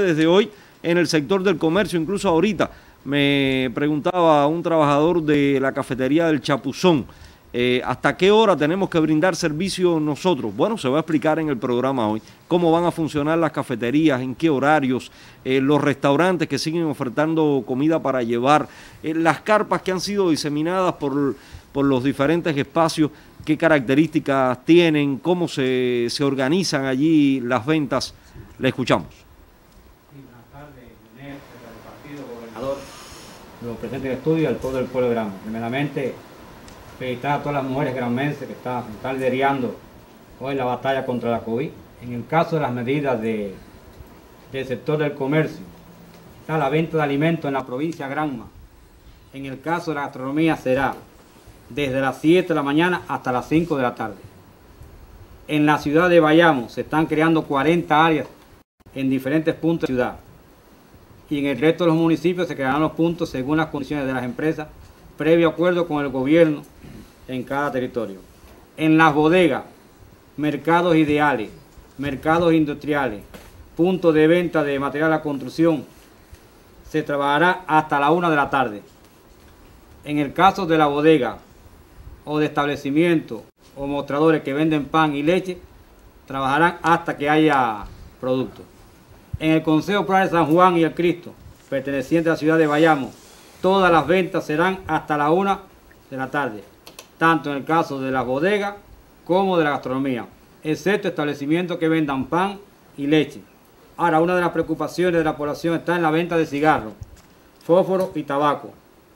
desde hoy en el sector del comercio, incluso ahorita me preguntaba un trabajador de la cafetería del Chapuzón, eh, ¿hasta qué hora tenemos que brindar servicio nosotros? Bueno, se va a explicar en el programa hoy cómo van a funcionar las cafeterías, en qué horarios, eh, los restaurantes que siguen ofertando comida para llevar, eh, las carpas que han sido diseminadas por, por los diferentes espacios, qué características tienen, cómo se, se organizan allí las ventas. Le escuchamos. Los presentes en estudio y al pueblo del pueblo de Granma. Primeramente, felicitar a todas las mujeres granmenses que están, están liderando hoy la batalla contra la COVID. En el caso de las medidas de, del sector del comercio, está la venta de alimentos en la provincia de Granma. En el caso de la gastronomía será desde las 7 de la mañana hasta las 5 de la tarde. En la ciudad de Bayamo se están creando 40 áreas en diferentes puntos de la ciudad. Y en el resto de los municipios se crearán los puntos según las condiciones de las empresas, previo acuerdo con el gobierno en cada territorio. En las bodegas, mercados ideales, mercados industriales, puntos de venta de material de construcción, se trabajará hasta la una de la tarde. En el caso de la bodega o de establecimientos o mostradores que venden pan y leche, trabajarán hasta que haya productos. En el Consejo Popular de San Juan y el Cristo, perteneciente a la ciudad de Bayamo, todas las ventas serán hasta la una de la tarde, tanto en el caso de las bodegas como de la gastronomía, excepto establecimientos que vendan pan y leche. Ahora, una de las preocupaciones de la población está en la venta de cigarros, fósforo y tabaco.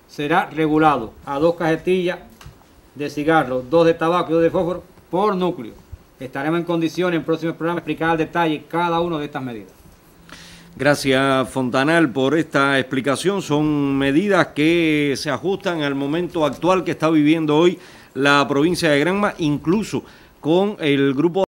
Será regulado a dos cajetillas de cigarros, dos de tabaco y dos de fósforo por núcleo. Estaremos en condiciones en próximos programas de explicar al detalle cada una de estas medidas. Gracias Fontanal por esta explicación. Son medidas que se ajustan al momento actual que está viviendo hoy la provincia de Granma, incluso con el grupo